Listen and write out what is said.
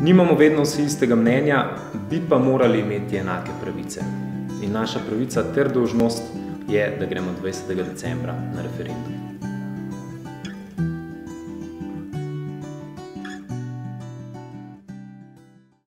Nimamo vedno vsi istega mnenja, bi pa morali imeti enake pravice. In naša pravica ter dožnost je, da gremo 20. decembra na referendum.